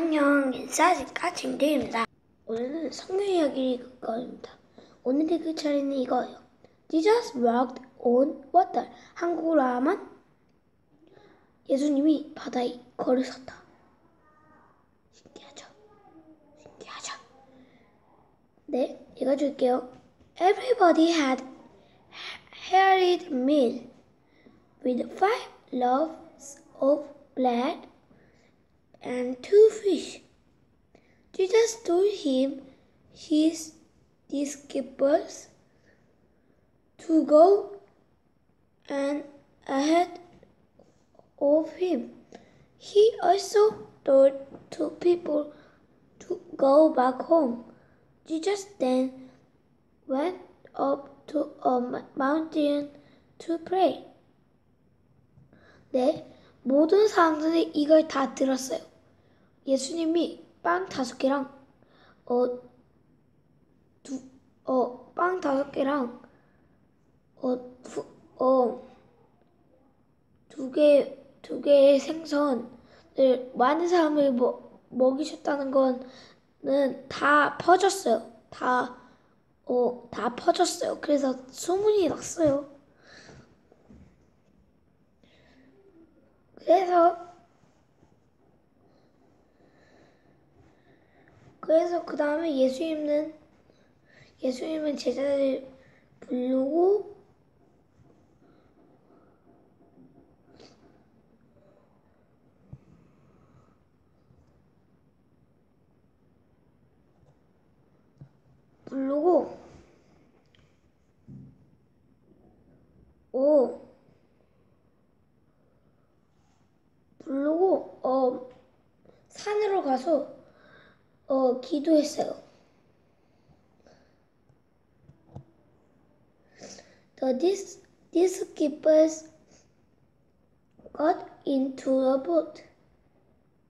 안녕, 인사드릴까? 쟁쟁입니다. 오늘은 성경 이야기 읽을 거입니다. 오늘 읽을 차례는 이거예요. Jesus walked on water. 한국어로 하면 예수님이 바다에 걸으셨다. 신기하죠? 신기하죠? 네, 읽어줄게요. Everybody had harried meal with five loaves of bread and two fish. Jesus told him his disciples to go and ahead of him. He also told two people to go back home. Jesus then went up to a mountain to pray. 네, 모든 사람들이 이걸 다 들었어요. 예수님이 빵 다섯 개랑 어, 두, 어, 빵 다섯 개랑 어, 두, 어, 두 개, 두 개의 생선을 많은 사람을 먹, 먹이셨다는 거는 다 퍼졌어요. 다, 어, 다 퍼졌어요. 그래서 소문이 났어요. 그래서 그래서 그 다음에 예수님은 예수님은 제자들 부르고 부르고 오. 부르고 어 산으로 가서 he do so. So this this keepers got into the boat.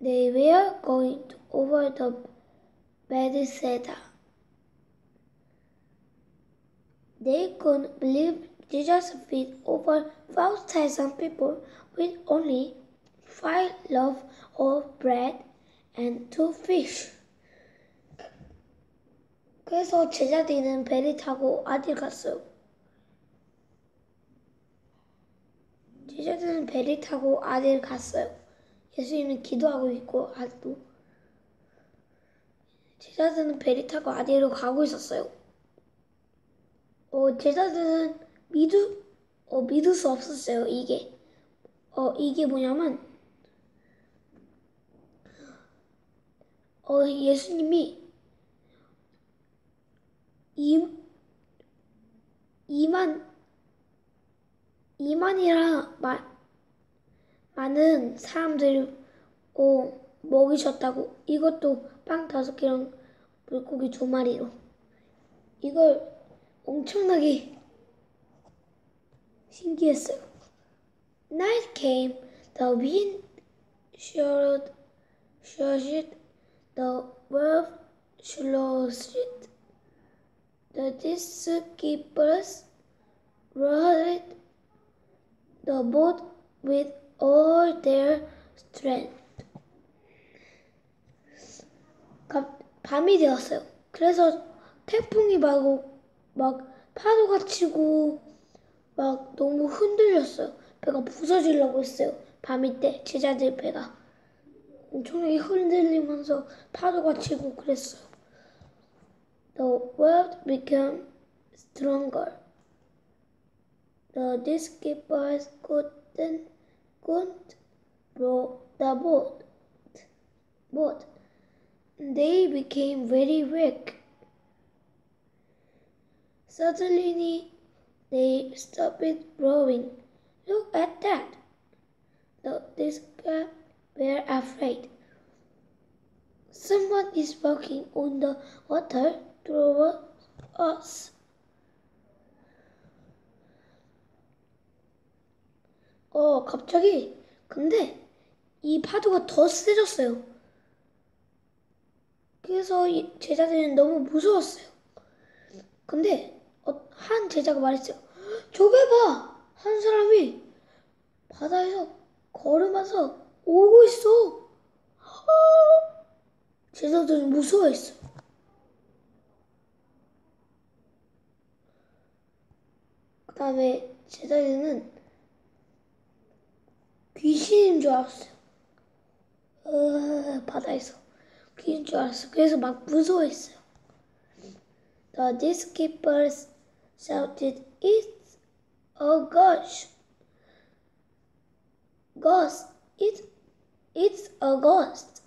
They were going to over the Bethesda. They couldn't believe Jesus fed over 5,000 people with only five loaves of bread and two fish. 그래서 제자들은 배를 타고 어딜 갔어요. 제자들은 배를 타고 어딜 갔어요. 예수님은 기도하고 있고 아직도 제자들은 배를 타고 어디로 가고 있었어요. 어, 제자들은 믿을 어, 믿을 수 없었어요. 이게 어 이게 뭐냐면 어 예수님이 이 이만 이만이라 마, 많은 사람들을 어, 먹이셨다고 이것도 빵 다섯 개랑 물고기 두 마리로 이걸 엄청나게 신기했어요. Night came, the wind shuddered, shuddered, the wave sloshed, the disciples rowed the boat with all their strength. 밤이 되었어요. 그래서 태풍이 막고 막 파도가 치고 막 너무 흔들렸어요. 배가 부서지려고 했어요. 밤이 때 제자들 배가 엄청나게 흔들리면서 파도가 치고 그랬어요. The world became stronger. The disciples couldn't, couldn't row the boat. boat. They became very weak. Suddenly, they stopped rowing. Look at that. The disciples were afraid. Someone is walking on the water towards us. 어, 갑자기, 근데 이 파도가 더 세졌어요. 그래서 이 제자들은 너무 무서웠어요. 근데 어, 한 제자가 말했어요. 저기 봐! 한 사람이 바다에서 걸으면서 오고 있어. 제자들은 무서워했어 다음에 제자들은 귀신인 줄 알았어요. 어, 바다에서 귀신인 줄 알았어요. 그래서 막 무서워했어요. The diskeepers shouted, It's a ghost. Ghost. It, it's a ghost.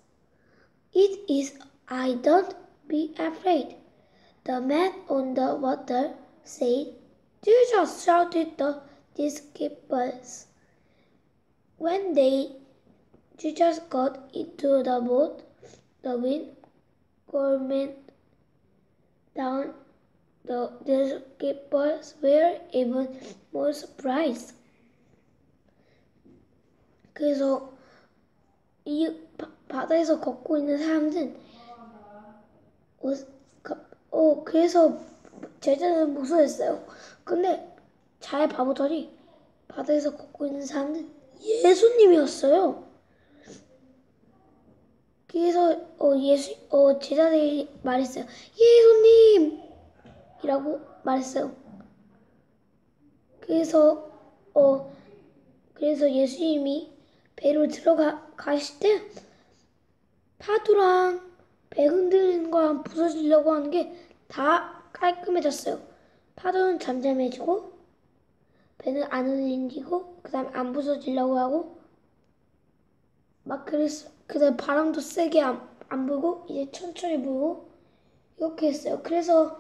It is. I don't be afraid. The man on the water said, Jesus shouted the disciples. When they Jesus got into the boat, the wind current down. The disciples were even more surprised. 그래서 이 바, 바다에서 걷고 있는 사람들은 어, 가- 어 그래서 제자는 무서웠어요. 근데 잘 봐보더니 바다에서 걷고 있는 사람들은 예수님이었어요. 그래서 어 예수 어 제자들이 말했어요. 예수님이라고 말했어요. 그래서 어 그래서 예수님이 배로 들어가 가실 때 파도랑 배 흔들리는 거랑 부서지려고 하는 게 다 깔끔해졌어요. 파도는 잠잠해지고 배는 안 흔들리고 그다음에 안 부서지려고 하고 막 그랬어. 그다음 바람도 세게 안, 안 불고 이제 천천히 불고 이렇게 했어요. 그래서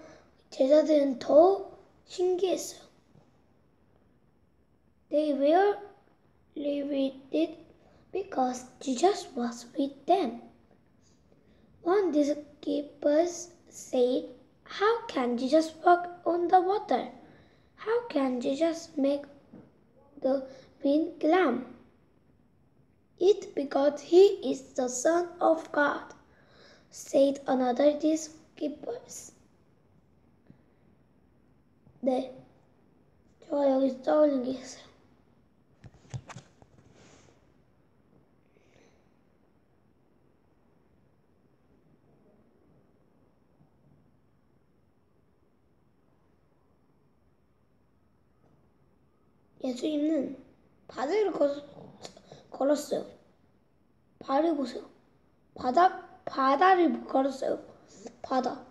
제자들은 더 신기했어요. They were liberated because Jesus was with them. One disciples said, How can Jesus walk on the water? How can Jesus make the wind calm? It because he is the Son of God, said another disciples. The child is telling 예수님은 바다를 걸, 걸었어요. 발을 보세요. 바다 바다를 걸었어요. 바다.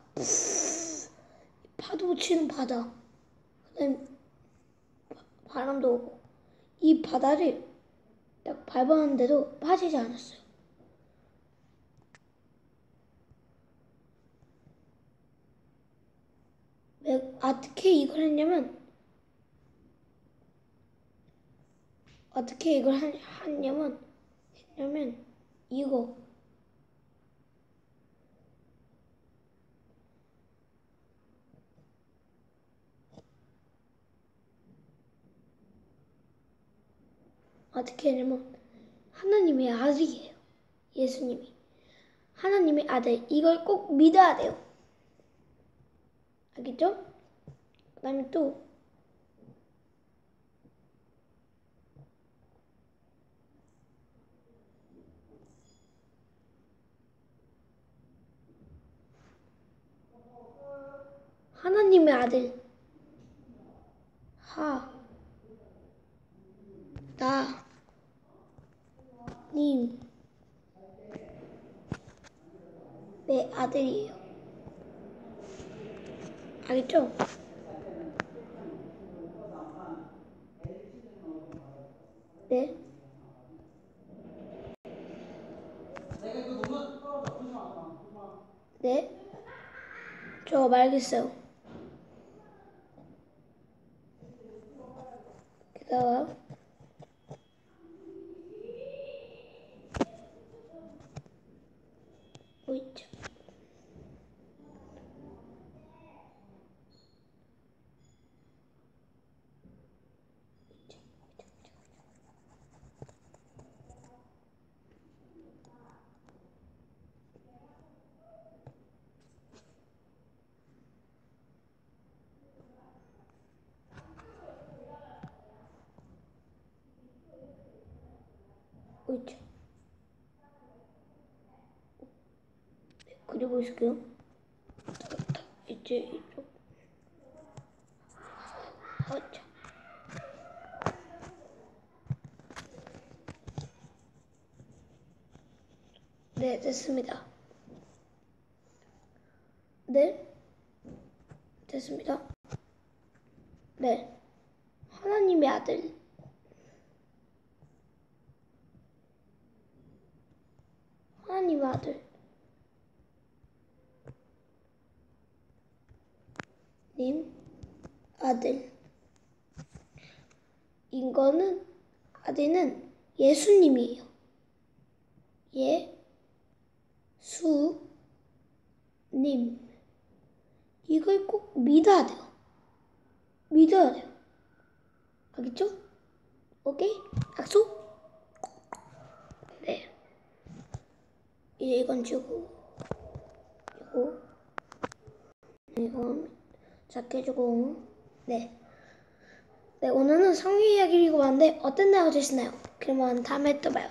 파도 치는 바다. 그다음 바람도 오고 이 바다를 딱 밟았는데도 빠지지 않았어요. 왜 어떻게 이걸 했냐면 어떻게 이걸 하- 했냐면 했냐면 이거 어떻게 했냐면 하나님의 아들이에요. 예수님이 하나님의 아들 이걸 꼭 믿어야 돼요. 알겠죠? 그다음에 또 하나님의 아들 하 나, 님, 내 아들이에요. 알겠죠? 네. 네. 저 말겠어요. 기다 그리고 있을게요. 이제 이쪽. 어차. 네, 됐습니다. 네, 됐습니다. 네, 하나님의 아들. 하나님의 아들. 님 아들. 이거는 아들은 예수님이에요. 예, 수, 님. 이걸 꼭 믿어야 돼요. 믿어야 돼요. 알겠죠? 오케이? 약속? 네. 이제 이건 주고, 이거, 이건 작게 주고, 네. 네, 오늘은 성유 이야기를 읽어봤는데 어땠나요? 어떠셨나요? 그러면 다음에 또 봐요.